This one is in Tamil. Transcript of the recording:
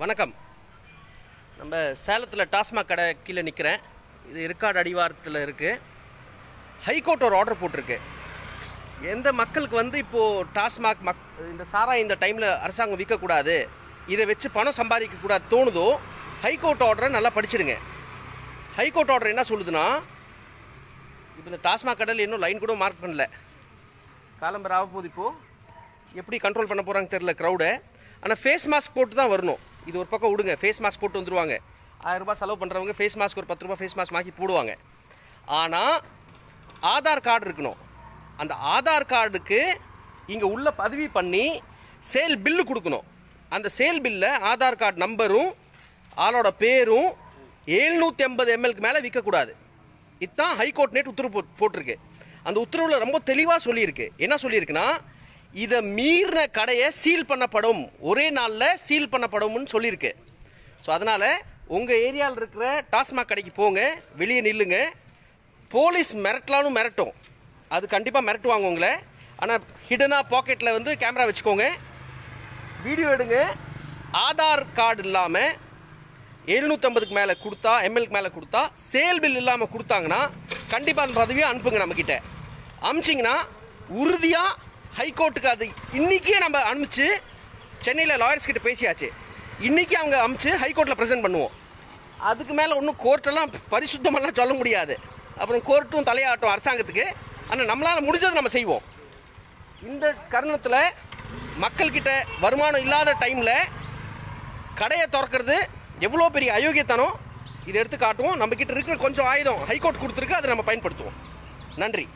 வணக்கம். நம்ம சேலத்தில் டாஸ்மாக் கடை கீழே நிற்கிறேன் இது இருக்காடு அடிவாரத்தில் இருக்குது ஹைகோர்ட் ஒரு ஆர்டர் போட்டிருக்கு. எந்த மக்களுக்கு வந்து இப்போது டாஸ்மாக் மக் இந்த சாராயம் இந்த டைமில் அரசாங்கம் விற்கக்கூடாது இதை வச்சு பணம் சம்பாதிக்கக்கூடாது தோணுதோ ஹைகோர்ட் ஆர்டரை நல்லா படிச்சிடுங்க. ஹைகோர்ட் ஆர்டர் என்ன சொல்லுதுன்னா இப்போ இந்த டாஸ்மாக் கடையில் இன்னும் லைன் கூட மார்க் பண்ணல. காலம்பர் ஆக போது இப்போது எப்படி கண்ட்ரோல் பண்ண போகிறாங்க தெரில க்ரௌடை ஆனால் ஃபேஸ் மாஸ்க் போட்டு தான் வரணும். இது ஒரு பக்கம் விடுங்க. ஃபேஸ் மாஸ்க் போட்டு வந்துருவாங்க. ஆயிரம் ரூபாய் செலவு பண்ணுறவங்க ஃபேஸ் மாஸ்க் ஒரு பத்து ரூபாய் ஃபேஸ் மாஸ்க் வாங்கி போடுவாங்க. ஆனால் ஆதார் கார்டு இருக்கணும். அந்த ஆதார் கார்டுக்கு இங்கே உள்ள பதிவு பண்ணி சேல் பில்லு கொடுக்கணும். அந்த சேல் பில்லை ஆதார் கார்டு நம்பரும் ஆளோட பேரும் எழுநூற்றி ஐம்பது எம்எல்க்கு மேலே விற்கக்கூடாது இதுதான் ஹைகோர்ட் நேட் உத்தரவு போட்டிருக்கு. அந்த உத்தரவில் ரொம்ப தெளிவாக சொல்லியிருக்கு. என்ன சொல்லியிருக்குன்னா இதை மீறின கடையை சீல் பண்ணப்படும். ஒரே நாளில் சீல் பண்ணப்படும்னு சொல்லியிருக்கு. ஸோ அதனால் உங்கள் ஏரியாவில் இருக்கிற டாஸ்மாக் கடைக்கு போங்க. வெளியே நில்லுங்க. போலீஸ் மிரட்டலான்னு மிரட்டும். அது கண்டிப்பாக மிரட்டுவாங்க உங்களை. ஆனால் ஹிடனாக பாக்கெட்டில் வந்து கேமரா வச்சுக்கோங்க. வீடியோ எடுங்க. ஆதார் கார்டு இல்லாமல் எழுநூற்றம்பதுக்கு மேலே கொடுத்தா எம்எல்க்கு மேலே கொடுத்தா சேல் பில் இல்லாமல் கொடுத்தாங்கன்னா கண்டிப்பாக அந்த பதவியை அனுப்புங்க நம்மக்கிட்ட அமிச்சிங்கன்னா உறுதியாக ஹைகோர்ட்டுக்கு அது இன்றைக்கே நம்ம அனுப்பிச்சு சென்னையில் லாயர்ஸ் கிட்ட பேசியாச்சு. இன்றைக்கி அவங்க அனுப்பிச்சு ஹைகோர்ட்டில் ப்ரெசென்ட் பண்ணுவோம். அதுக்கு மேலே ஒன்றும் கோர்ட்டெல்லாம் பரிசுத்தமெல்லாம் சொல்ல முடியாது. அப்புறம் கோர்ட்டும் தலையாட்டும் அரசாங்கத்துக்கு. ஆனால் நம்மளால் முடிஞ்சதை நம்ம செய்வோம். இந்த கருணத்தில் மக்கள்கிட்ட வருமானம் இல்லாத டைமில் கடையை திறக்கிறது எவ்வளோ பெரிய அயோக்கியத்தனம்? இதை எடுத்து காட்டுவோம். நம்ம இருக்கிற கொஞ்சம் ஆயுதம் ஹைகோர்ட் கொடுத்துருக்கு அதை நம்ம பயன்படுத்துவோம். நன்றி.